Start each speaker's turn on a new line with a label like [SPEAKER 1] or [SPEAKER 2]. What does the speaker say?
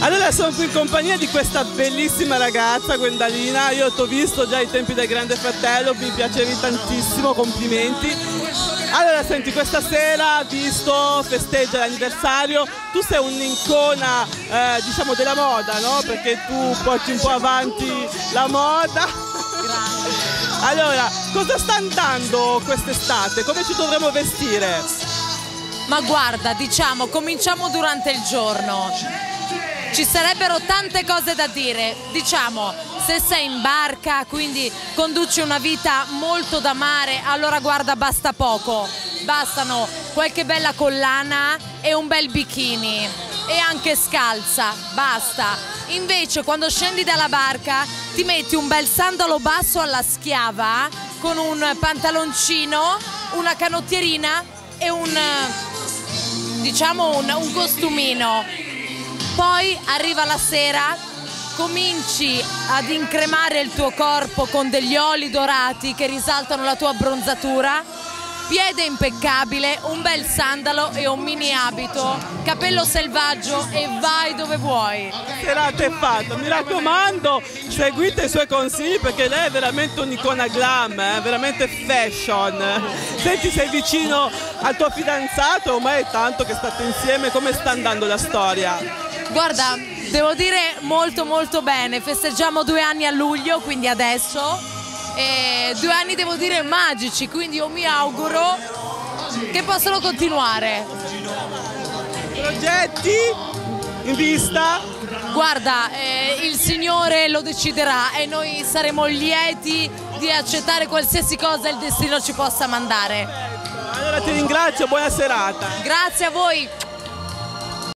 [SPEAKER 1] Allora sono qui in compagnia di questa bellissima ragazza Gwendalina, io ti ho visto già ai tempi del Grande Fratello, mi piacevi tantissimo, complimenti. Allora senti, questa sera visto festeggia l'anniversario, tu sei un'incona eh, diciamo della moda, no? Perché tu porti un po' avanti la moda. Allora, cosa sta andando quest'estate? Come ci dovremo vestire?
[SPEAKER 2] Ma guarda, diciamo, cominciamo durante il giorno. Ci sarebbero tante cose da dire. Diciamo, se sei in barca, quindi conduci una vita molto da mare, allora guarda, basta poco. Bastano qualche bella collana e un bel bikini. E anche scalza, basta. Invece quando scendi dalla barca ti metti un bel sandalo basso alla schiava con un pantaloncino, una canottierina e un diciamo un, un costumino. Poi arriva la sera, cominci ad incremare il tuo corpo con degli oli dorati che risaltano la tua abbronzatura, piede impeccabile, un bel sandalo e un mini abito, capello selvaggio e vai dove vuoi.
[SPEAKER 1] Serata è fatta, mi raccomando, seguite i suoi consigli perché lei è veramente un'icona glam, eh? veramente fashion. Senti, sei vicino al tuo fidanzato, ormai è tanto che state insieme, come sta andando la storia?
[SPEAKER 2] Guarda, devo dire molto molto bene, festeggiamo due anni a luglio, quindi adesso, e due anni devo dire magici, quindi io mi auguro che possano continuare.
[SPEAKER 1] Progetti in vista?
[SPEAKER 2] Guarda, eh, il Signore lo deciderà e noi saremo lieti di accettare qualsiasi cosa il destino ci possa mandare.
[SPEAKER 1] Allora ti ringrazio, buona serata.
[SPEAKER 2] Grazie a voi.